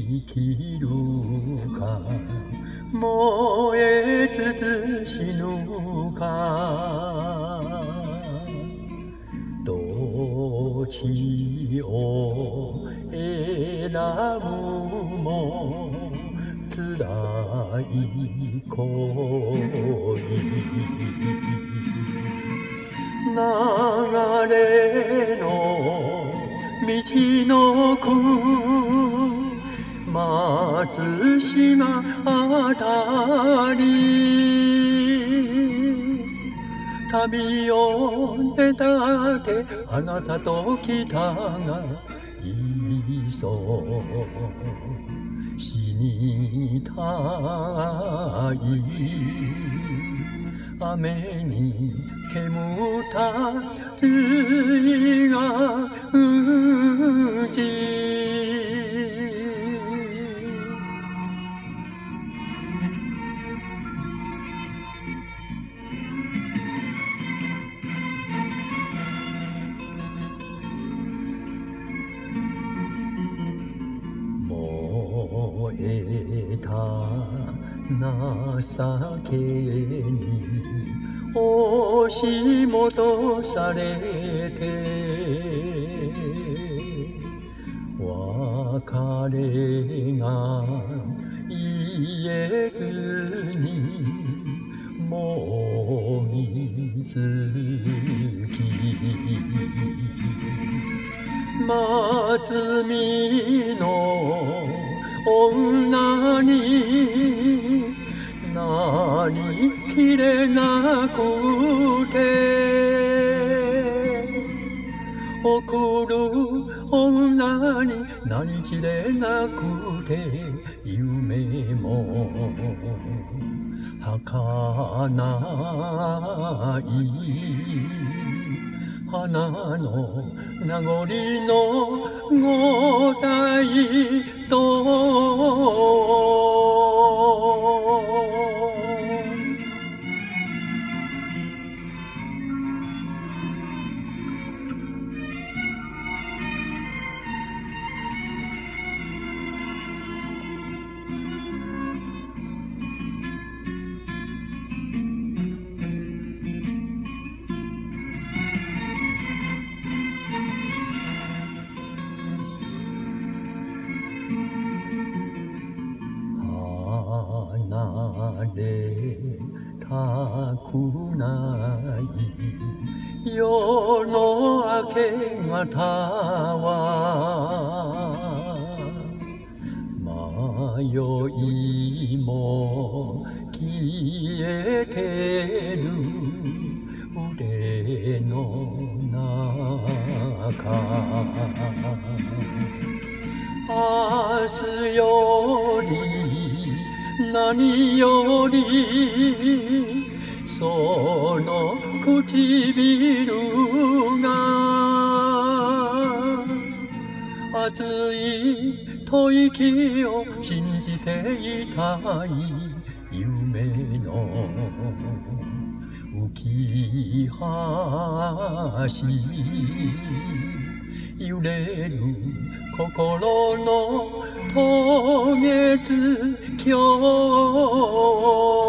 生きるか燃えつつ死ぬか。どっちを選ぶも辛い恋。流れの道のく松島あたり。旅を出たってあなたと来たがいっそ死にたい。雨に煙ったつがうえた情けに押し戻されて別れが言えずにもみつき松見の女になりきれなくて送る女になりきれなくて夢も儚い。花の名残の五体とくない。夜の明け方は迷いも消えてる。腕の中。明日より何よりその唇が熱い吐息を信じていたい夢の浮き橋。揺れる心の渡今日。